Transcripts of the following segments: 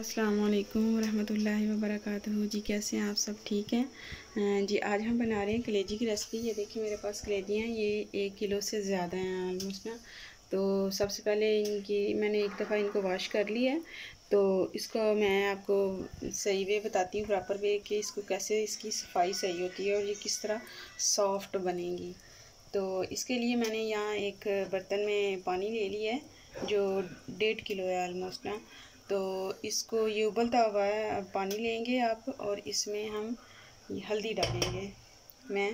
अस्सलाम वालेकुम रहमतुल्लाहि व बरकातहू जी, कैसे हैं आप सब? ठीक हैं? जी, आज हम बना रहे हैं कलेजी की रेसिपी। ये देखिए, मेरे पास कलेजी हैं। ये एक किलो से ज़्यादा हैं ऑलमोस्ट ना। तो सबसे पहले इनकी, मैंने एक दफ़ा इनको वॉश कर लिया है। तो इसको मैं आपको सही वे बताती हूँ प्रॉपर वे कि इसको कैसे इसकी सफ़ाई सही होती है और ये किस तरह सॉफ्ट बनेंगी। तो इसके लिए मैंने यहाँ एक बर्तन में पानी ले लिया है, जो डेढ़ किलो है आलमोस्ट ना। तो इसको ये उबलता हुआ है पानी लेंगे आप और इसमें हम हल्दी डालेंगे। मैं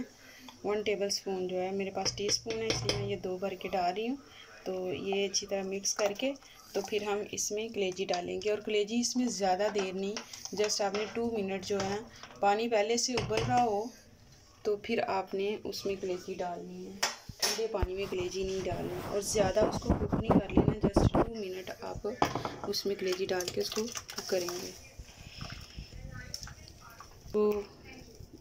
वन टेबल स्पून जो है, मेरे पास टी स्पून है, इसलिए मैं ये दो भर के डाल रही हूँ। तो ये अच्छी तरह मिक्स करके तो फिर हम इसमें कलेजी डालेंगे। और कलेजी इसमें ज़्यादा देर नहीं जस्ट आपने टू मिनट जो है पानी पहले से उबल रहा हो तो फिर आपने उसमें कलेजी डालनी है। ठंडे पानी में कलेजी नहीं डालनी और ज़्यादा उसको कुक नहीं कर लेना मिनट आप उसमें कलेजी डाल के उसको कुक करेंगे। तो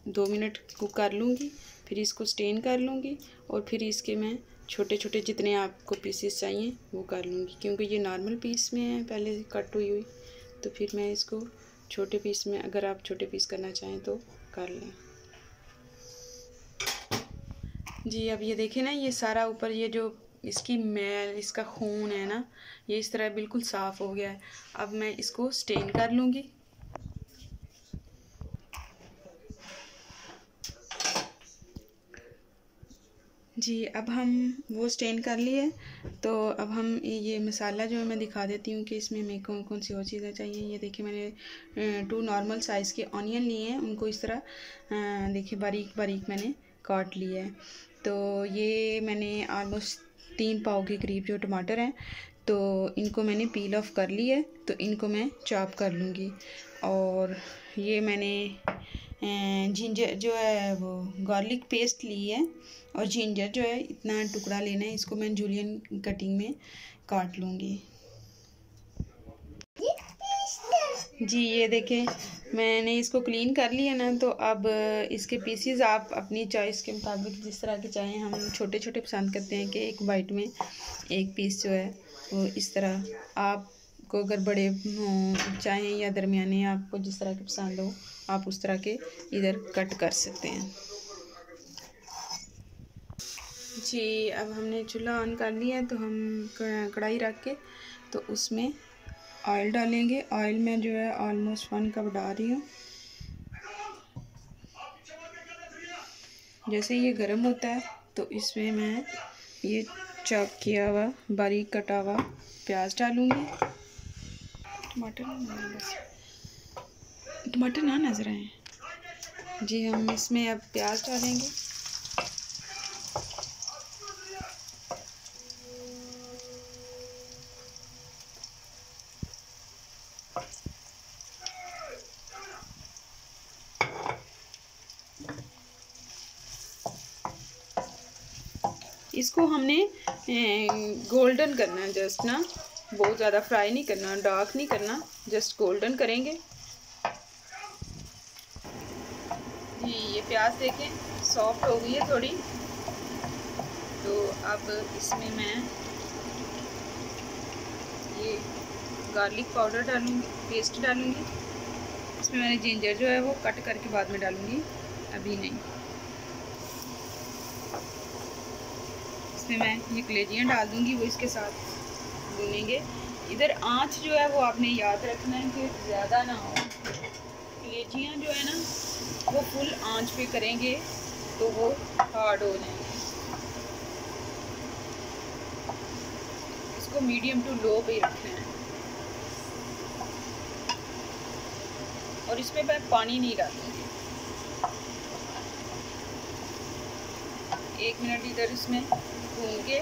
दो मिनट कुक कर लूँगी, फिर इसको स्टेन कर लूँगी और फिर इसके मैं छोटे छोटे जितने आपको पीसेस चाहिए, वो कर लूँगी। क्योंकि ये नॉर्मल पीस में है, पहले कट हुई हुई। तो फिर मैं इसको छोटे पीस में, अगर आप छोटे पीस करना चाहें तो कर लें। जी, अब ये देखें ना, ये सारा ऊपर ये जो इसकी मैल, इसका खून है ना, ये इस तरह बिल्कुल साफ़ हो गया है। अब मैं इसको स्टेन कर लूँगी। जी, अब हम वो स्टेन कर लिए तो अब हम ये मसाला जो है, मैं दिखा देती हूँ कि इसमें हमें कौन कौन सी और चीज़ें चाहिए। ये देखिए, मैंने टू नॉर्मल साइज़ के ऑनियन लिए हैं। उनको इस तरह देखिए बारीक बारीक मैंने काट लिया है। तो ये मैंने आलमोस्ट तीन पाव के करीब जो टमाटर हैं तो इनको मैंने पील ऑफ़ कर ली है तो इनको मैं चॉप कर लूँगी। और ये मैंने जिंजर जो है वो गार्लिक पेस्ट ली है, और जिंजर जो है इतना टुकड़ा लेना है, इसको मैं जूलियन कटिंग में काट लूँगी। जी, ये देखें मैंने इसको क्लीन कर लिया ना तो अब इसके पीसीज आप अपनी चॉइस के मुताबिक जिस तरह के चाहें हम छोटे छोटे पसंद करते हैं कि एक बाइट में एक पीस जो है, वो इस तरह आपको अगर बड़े चाहें या दरमियाने आपको जिस तरह के पसंद हो, आप उस तरह के इधर कट कर सकते हैं। जी, अब हमने चूल्हा ऑन कर लिया है तो हम कढ़ाई रख के तो उसमें ऑयल डालेंगे। ऑयल में जो है ऑलमोस्ट वन कप डाल रही हूँ। जैसे ये गर्म होता है तो इसमें मैं ये चॉप किया हुआ, बारीक कटा हुआ प्याज डालूँगी। टमाटर बस। टमाटर ना नज़र आए। जी हम इसमें अब प्याज डालेंगे। इसको हमने गोल्डन करना है जस्ट ना। बहुत ज़्यादा फ्राई नहीं करना डार्क नहीं करना जस्ट गोल्डन करेंगे। जी, ये प्याज देखें सॉफ्ट हो गई है थोड़ी। तो अब इसमें मैं ये गार्लिक पाउडर डालूँगी पेस्ट डालूँगी। इसमें मैंने जिंजर जो है वो कट करके बाद में डालूँगी, अभी नहीं। इसमें मैं ये कलेजियाँ डाल दूँगी वो इसके साथ भूनेंगे। इधर आँच जो है वो आपने याद रखना है कि ज़्यादा ना हो। कलेजियाँ जो है ना, वो फुल आँच पे करेंगे तो वो हार्ड हो जाएँगे। इसको मीडियम टू लो पे रखना है। और इसमें मैं पानी नहीं डालूँगी। एक मिनट इधर इसमें भून के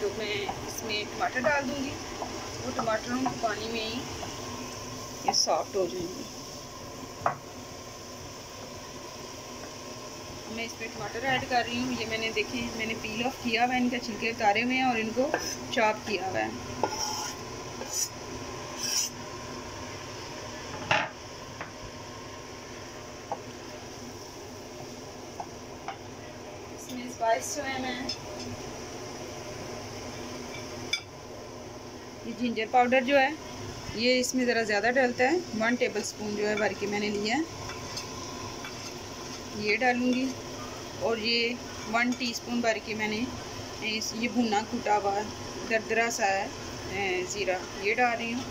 तो मैं इसमें टमाटर डाल दूँगी। वो टमाटरों को पानी में ही ये सॉफ्ट हो जाएँगे। मैं इसमें टमाटर ऐड कर रही हूँ। ये मैंने देखे, मैंने पील ऑफ़ किया हुआ है इनका, छिलके उतारे हुए हैं और इनको चॉप किया हुआ है इसमें स्पाइस जो है मैं ये जिंजर पाउडर जो है, ये इसमें ज़रा ज़्यादा डलता है। वन टेबल स्पून जो है भर के मैंने लिया है। ये डालूँगी और ये वन टीस्पून भर के मैंने इस ये भुना कुटा हुआ दरदरा सा है ज़ीरा। ये डाल रही हूँ।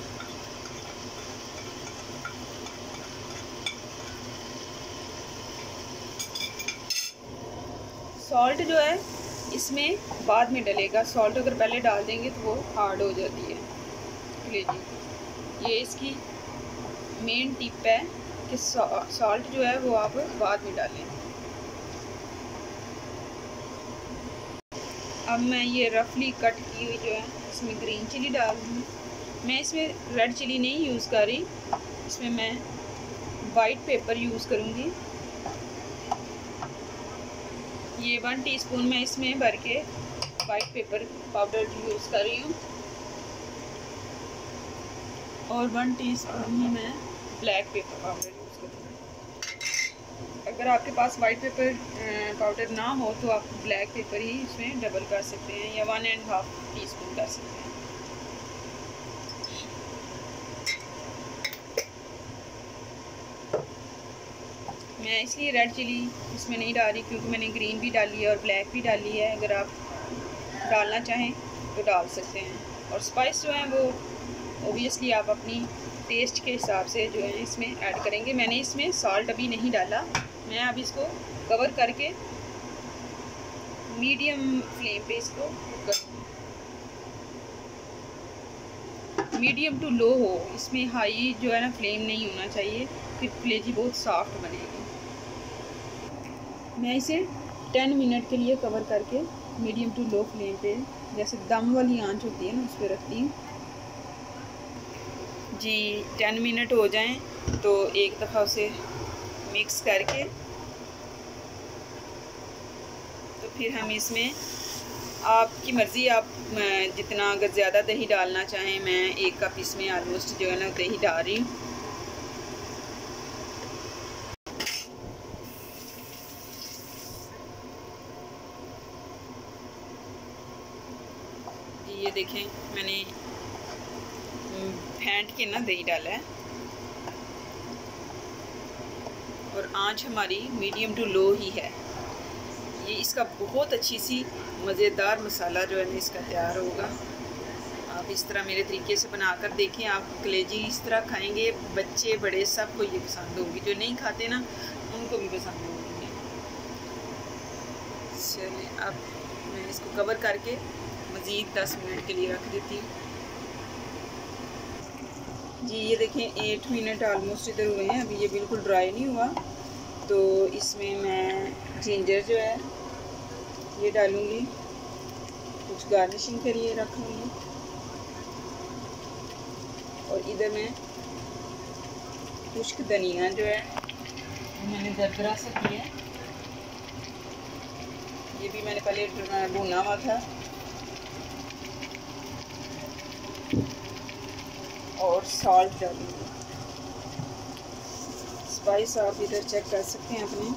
सॉल्ट जो है, इसमें बाद में डलेगा। सॉल्ट अगर पहले डाल देंगे तो वो हार्ड हो जाती है। लीजिए ये इसकी मेन टिप है कि सॉल्ट जो है वो आप बाद में डालें। अब मैं ये रफली कट की हुई जो है, इसमें ग्रीन चिली डाल दूँ। मैं इसमें रेड चिली नहीं यूज़ कर रही। इसमें मैं वाइट पेपर यूज़ करूँगी। ये वन टीस्पून मैं इसमें भर के वाइट पेपर पाउडर यूज़ कर रही हूँ। और वन टीस्पून ही मैं ब्लैक पेपर पाउडर यूज़ कर रही हूँ। अगर आपके पास वाइट पेपर पाउडर ना हो तो आप ब्लैक पेपर ही इसमें डबल कर सकते हैं या one and half teaspoon कर सकते हैं। मैं इसलिए रेड चिली इसमें नहीं डाल क्योंकि मैंने ग्रीन भी डाली है और ब्लैक भी डाली है। अगर आप डालना चाहें तो डाल सकते हैं। और स्पाइस जो है वो ओबियसली आप अपनी टेस्ट के हिसाब से जो है इसमें ऐड करेंगे। मैंने इसमें सॉल्ट अभी नहीं डाला। मैं अब इसको कवर करके मीडियम फ्लेम पे इसको मीडियम टू लो हो। इसमें हाई जो है ना फ्लेम नहीं होना चाहिए। फिर कलेजी बहुत सॉफ्ट बनेगी। मैं इसे टेन मिनट के लिए कवर करके मीडियम टू लो फ्लेम पे, जैसे दम वाली आँच होती है ना, उस पर रखती हूँ। जी टेन मिनट हो जाएँ तो एक दफ़ा उसे मिक्स करके तो फिर हम इसमें आपकी मर्ज़ी, आप जितना अगर ज़्यादा दही डालना चाहें, मैं एक कप इसमें आलमोस्ट जो है ना दही डाल रही हूँ ये देखें, मैंने फेंट के ना दही डाला है। और आँच हमारी मीडियम टू लो ही है। ये इसका बहुत अच्छी सी मज़ेदार मसाला जो है ना, इसका तैयार होगा। आप इस तरह मेरे तरीके से बनाकर देखें, आप कलेजी इस तरह खाएँगे, बच्चे, बड़े, सबको ये पसंद होगी। जो नहीं खाते ना, उनको भी पसंद होगी। चलिए, अब मैं इसको कवर करके मज़ीद दस मिनट के लिए रख देती हूँ। जी, ये देखें एट मिनट ऑलमोस्ट इधर हुए हैं। अभी ये बिल्कुल ड्राई नहीं हुआ। तो इसमें मैं जिंजर जो है, ये डालूँगी। कुछ गार्निशिंग के लिए रख लूँगी और इधर मैं खुश्क धनिया जो है, मैंने दरदरा से किया ये भी मैंने पहले भुना हुआ था। और सॉल्ट डालूँगी स्पाइस आप इधर चेक कर सकते हैं अपने।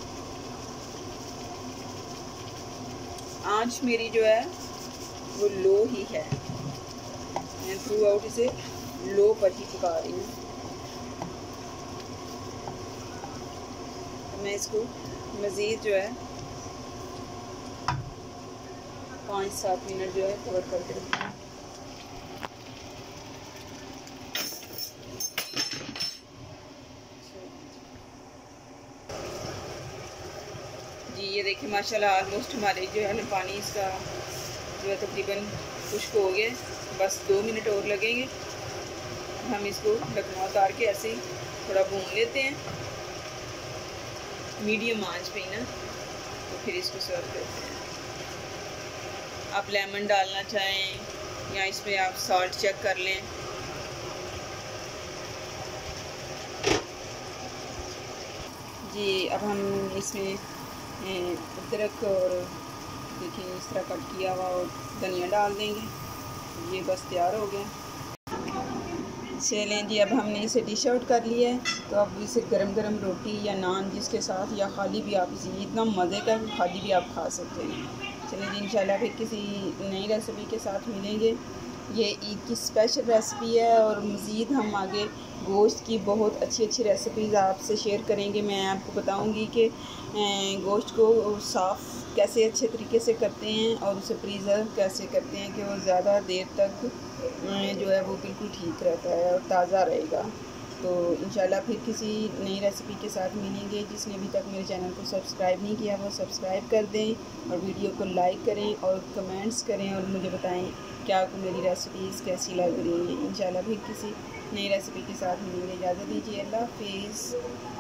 आँच मेरी जो है, वो लो ही है। मैं थ्रू आउट इसे लो पर ही पका रही हूँ। मैं इसको मज़ीद जो है, पाँच सात मिनट जो है कवर करके रखूँगी देखिए माशाल्लाह ऑलमोस्ट हमारे जो है ना पानी इसका जो है तकरीबन खुश्क हो गया बस दो मिनट और लगेंगे। हम इसको ढकना उतार के ऐसे ही थोड़ा भून लेते हैं। मीडियम आँच पे ना तो फिर इसको सर्व करते हैं। आप लेमन डालना चाहें या इसमें आप सॉल्ट चेक कर लें। जी, अब हम इसमें अदरक और देखिए इस तरह कट किया हुआ और धनिया डाल देंगे। ये बस तैयार हो गया। चलें जी, अब हमने इसे डिश आउट कर लिया है। तो अब इसे गरम गरम रोटी या नान जिसके साथ या खाली भी आप इसे, इतना मज़े का खाली भी आप खा सकते हैं। चलिए जी, इंशाल्लाह फिर किसी नई रेसिपी के साथ मिलेंगे। ये ईद की स्पेशल रेसिपी है और मज़ीद हम आगे गोश्त की बहुत अच्छी अच्छी रेसिपीज़ आपसे शेयर करेंगे। मैं आपको बताऊँगी कि गोश्त को साफ़ कैसे अच्छे तरीके से करते हैं और उसे प्रीज़र्व कैसे करते हैं कि वो ज़्यादा देर तक जो है वो बिल्कुल ठीक रहता है और ताज़ा रहेगा। तो इन फिर किसी नई रेसिपी के साथ मिलेंगे। जिसने अभी तक मेरे चैनल को सब्सक्राइब नहीं किया, वो सब्सक्राइब कर दें और वीडियो को लाइक करें और कमेंट्स करें और मुझे बताएँ क्या आपको मेरी रेसिपीज़ कैसी लग रही हैं। इन फिर किसी नई रेसिपी के साथ मिलेंगे इजाज़त दीजिए। अल्लाह हाफिज़।